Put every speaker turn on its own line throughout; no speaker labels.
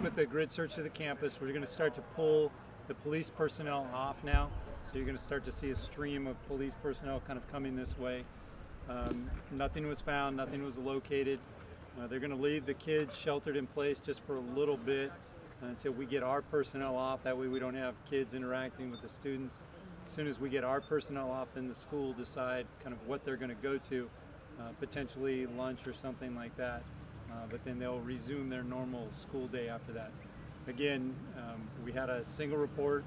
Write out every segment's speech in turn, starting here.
with the grid search of the campus. We're going to start to pull the police personnel off now. So you're going to start to see a stream of police personnel kind of coming this way. Um, nothing was found, nothing was located. Uh, they're going to leave the kids sheltered in place just for a little bit until we get our personnel off. That way we don't have kids interacting with the students. As soon as we get our personnel off, then the school decide kind of what they're going to go to, uh, potentially lunch or something like that. Uh, but then they'll resume their normal school day after that. Again, um, we had a single report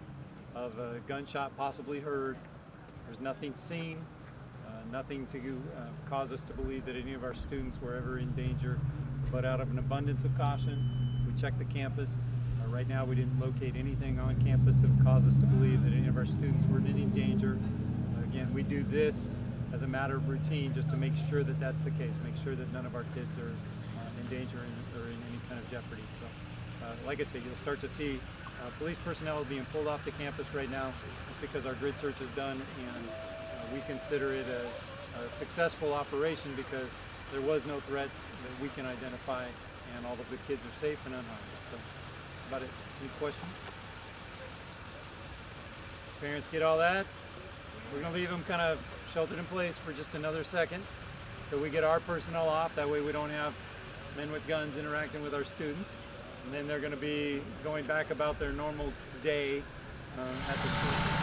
of a gunshot possibly heard. There's nothing seen, uh, nothing to uh, cause us to believe that any of our students were ever in danger. But out of an abundance of caution, we checked the campus. Uh, right now, we didn't locate anything on campus that would cause us to believe that any of our students were in any danger. again, we do this as a matter of routine just to make sure that that's the case, make sure that none of our kids are danger or in any kind of jeopardy. So, uh, like I said, you'll start to see uh, police personnel being pulled off the campus right now. It's because our grid search is done and uh, we consider it a, a, successful operation because there was no threat that we can identify and all of the kids are safe and unharmed. So that's about it. Any questions? Parents get all that? We're going to leave them kind of sheltered in place for just another second until we get our personnel off. That way we don't have men with guns interacting with our students and then they're going to be going back about their normal day uh, at the school.